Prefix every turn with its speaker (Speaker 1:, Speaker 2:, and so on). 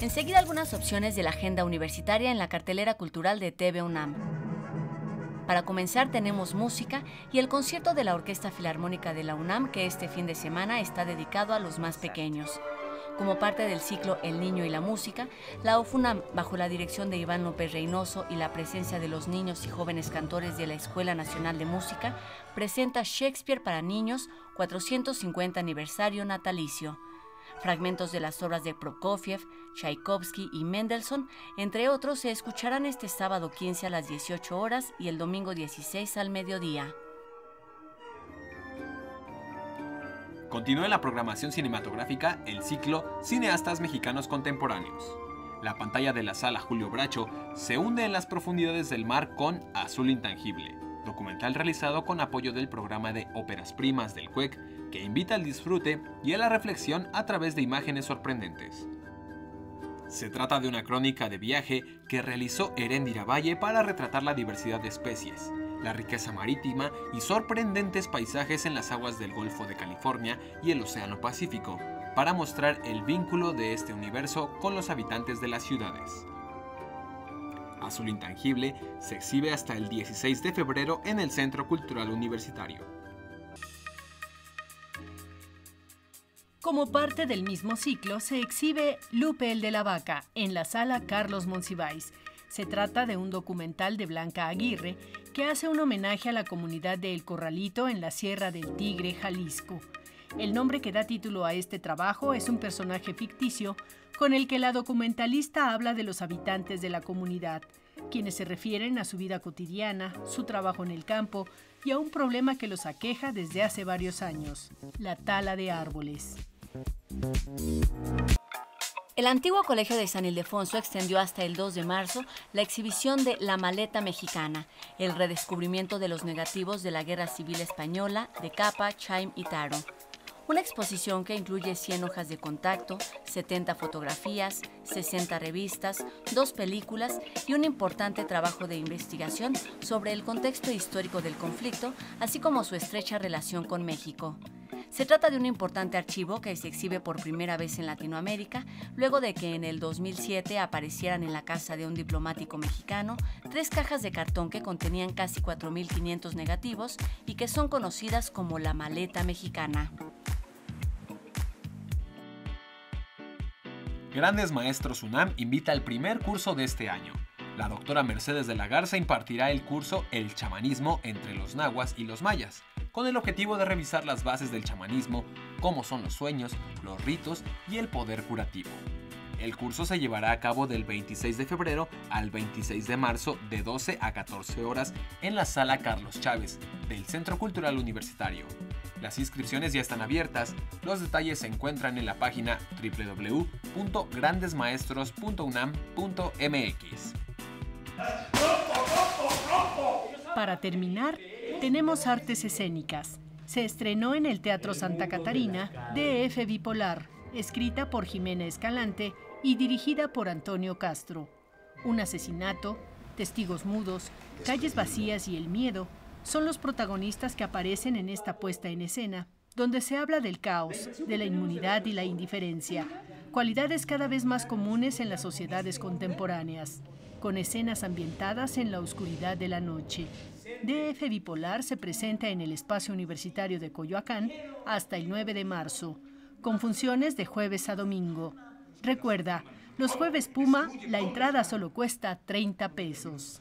Speaker 1: Enseguida algunas opciones de la agenda universitaria en la cartelera cultural de TV UNAM. Para comenzar tenemos música y el concierto de la Orquesta Filarmónica de la UNAM que este fin de semana está dedicado a los más pequeños. Como parte del ciclo El Niño y la Música, la OFUNAM, bajo la dirección de Iván López Reynoso y la presencia de los niños y jóvenes cantores de la Escuela Nacional de Música, presenta Shakespeare para Niños 450 aniversario natalicio. Fragmentos de las obras de Prokofiev, Tchaikovsky y Mendelssohn, entre otros, se escucharán este sábado 15 a las 18 horas y el domingo 16 al mediodía.
Speaker 2: Continúa en la programación cinematográfica el ciclo Cineastas Mexicanos Contemporáneos. La pantalla de la sala Julio Bracho se hunde en las profundidades del mar con Azul Intangible, documental realizado con apoyo del programa de óperas primas del CUEC, que invita al disfrute y a la reflexión a través de imágenes sorprendentes. Se trata de una crónica de viaje que realizó Erendira Valle para retratar la diversidad de especies, la riqueza marítima y sorprendentes paisajes en las aguas del Golfo de California y el Océano Pacífico, para mostrar el vínculo de este universo con los habitantes de las ciudades. Azul Intangible se exhibe hasta el 16 de febrero en el Centro Cultural Universitario.
Speaker 3: Como parte del mismo ciclo, se exhibe Lupe el de la Vaca en la sala Carlos Monsiváis, se trata de un documental de Blanca Aguirre que hace un homenaje a la comunidad de El Corralito en la Sierra del Tigre, Jalisco. El nombre que da título a este trabajo es un personaje ficticio con el que la documentalista habla de los habitantes de la comunidad, quienes se refieren a su vida cotidiana, su trabajo en el campo y a un problema que los aqueja desde hace varios años, la tala de árboles.
Speaker 1: El antiguo Colegio de San Ildefonso extendió hasta el 2 de marzo la exhibición de La Maleta Mexicana, el redescubrimiento de los negativos de la Guerra Civil Española de Capa, Chaim y Taro. Una exposición que incluye 100 hojas de contacto, 70 fotografías, 60 revistas, dos películas y un importante trabajo de investigación sobre el contexto histórico del conflicto, así como su estrecha relación con México. Se trata de un importante archivo que se exhibe por primera vez en Latinoamérica, luego de que en el 2007 aparecieran en la casa de un diplomático mexicano tres cajas de cartón que contenían casi 4.500 negativos y que son conocidas como la maleta mexicana.
Speaker 2: Grandes Maestros UNAM invita al primer curso de este año. La doctora Mercedes de la Garza impartirá el curso El chamanismo entre los nahuas y los mayas con el objetivo de revisar las bases del chamanismo, cómo son los sueños, los ritos y el poder curativo. El curso se llevará a cabo del 26 de febrero al 26 de marzo de 12 a 14 horas en la sala Carlos Chávez del Centro Cultural Universitario. Las inscripciones ya están abiertas, los detalles se encuentran en la página www.grandesmaestros.unam.mx.
Speaker 3: Para terminar, tenemos artes escénicas. Se estrenó en el Teatro Santa Catarina DF Bipolar, escrita por Jimena Escalante y dirigida por Antonio Castro. Un asesinato, testigos mudos, calles vacías y el miedo son los protagonistas que aparecen en esta puesta en escena, donde se habla del caos, de la inmunidad y la indiferencia, cualidades cada vez más comunes en las sociedades contemporáneas, con escenas ambientadas en la oscuridad de la noche. DF Bipolar se presenta en el espacio universitario de Coyoacán hasta el 9 de marzo, con funciones de jueves a domingo. Recuerda, los jueves Puma, la entrada solo cuesta 30 pesos.